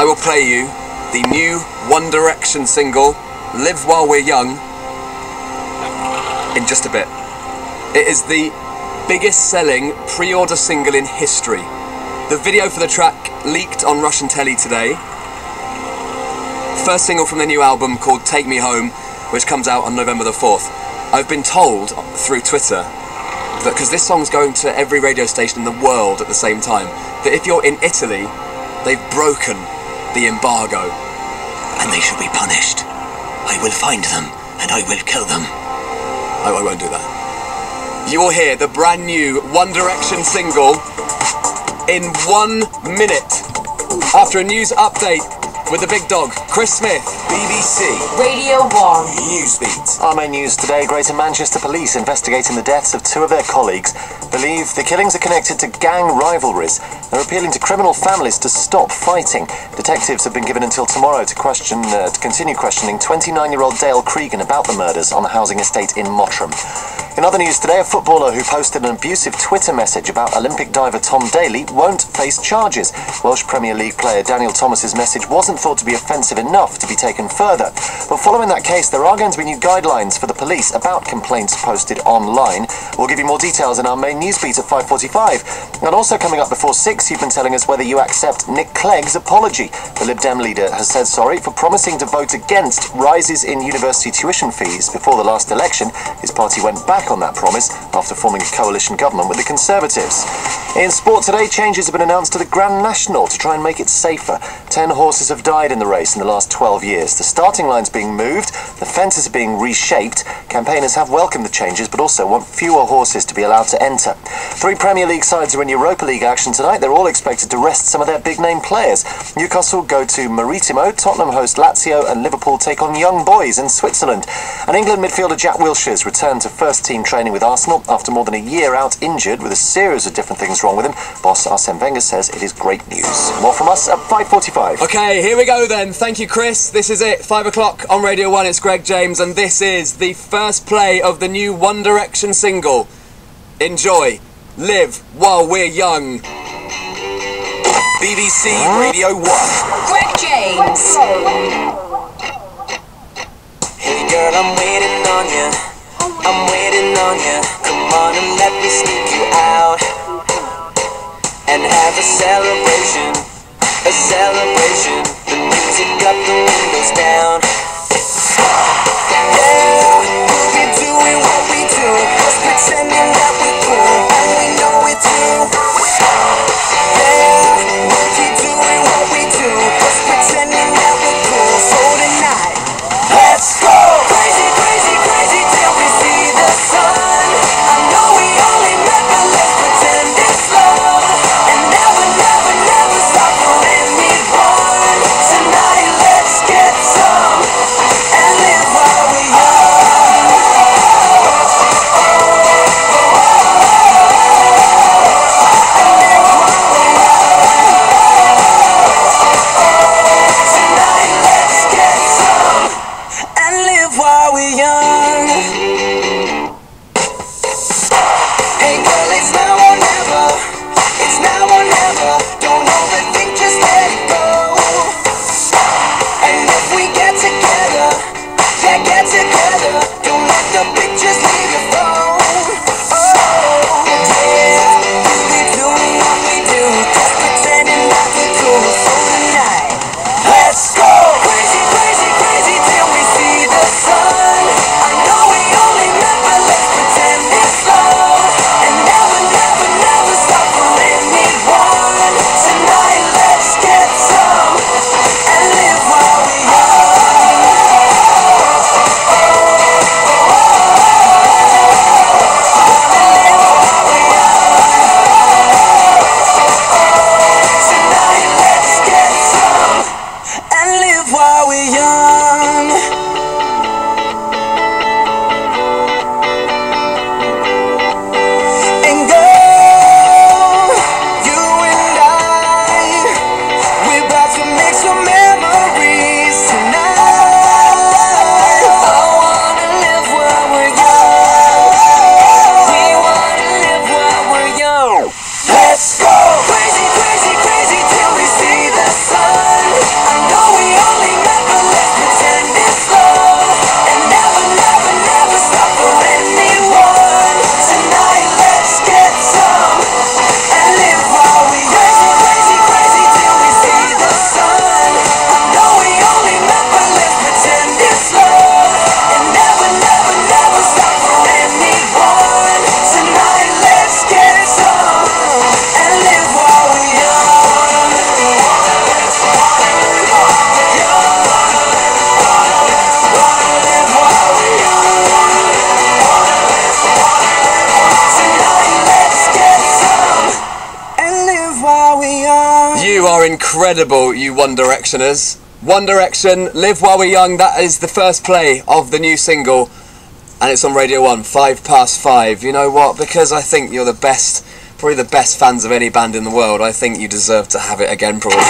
I will play you the new One Direction single, Live While We're Young, in just a bit. It is the biggest selling pre order single in history. The video for the track leaked on Russian telly today. First single from their new album called Take Me Home, which comes out on November the 4th. I've been told through Twitter that because this song's going to every radio station in the world at the same time, that if you're in Italy, they've broken the embargo and they shall be punished. I will find them and I will kill them. I, I won't do that. You will hear the brand new One Direction single in one minute after a news update with the big dog, Chris Smith. BBC Radio 1. Newsbeat. Our main news today Greater Manchester Police investigating the deaths of two of their colleagues believe the killings are connected to gang rivalries. They're appealing to criminal families to stop fighting. Detectives have been given until tomorrow to question, uh, to continue questioning 29-year-old Dale Cregan about the murders on the housing estate in Mottram. In other news today, a footballer who posted an abusive Twitter message about Olympic diver Tom Daley won't face charges. Welsh Premier League player Daniel Thomas's message wasn't thought to be offensive enough to be taken further. But following that case, there are going to be new guidelines for the police about complaints posted online. We'll give you more details in our main news beat at 5.45. And also coming up before 6, you've been telling us whether you accept Nick Clegg's apology. The Lib Dem leader has said sorry for promising to vote against rises in university tuition fees before the last election. His party went back on that promise after forming a coalition government with the Conservatives. In sport today, changes have been announced to the Grand National to try and make it safer. Ten horses have died in the race in the last 12 years. The starting line's being moved, the fences are being reshaped. Campaigners have welcomed the changes but also want fewer horses to be allowed to enter. Three Premier League sides are in Europa League action tonight. They're all expected to rest some of their big name players. Newcastle go to Maritimo, Tottenham host Lazio, and Liverpool take on Young Boys in Switzerland. And England midfielder Jack Wilshere's returned to first team training with Arsenal after more than a year out injured with a series of different things wrong with him. Boss Arsene Wenger says it is great news. More from us at 5.45. Okay, here we go then. Thank you, Chris. This is it. Five o'clock on Radio 1. It's Greg James, and this is the first play of the new One Direction single. Enjoy. Live while we're young. BBC Radio 1. Greg James. Hey girl, I'm waiting on you. I'm waiting on you. Come on and let me sneak you out and have a celebration. A celebration. The music up, the windows down. Incredible, you One Directioners. One Direction, Live While We're Young, that is the first play of the new single. And it's on Radio 1, 5 past 5. You know what? Because I think you're the best, probably the best fans of any band in the world, I think you deserve to have it again, probably.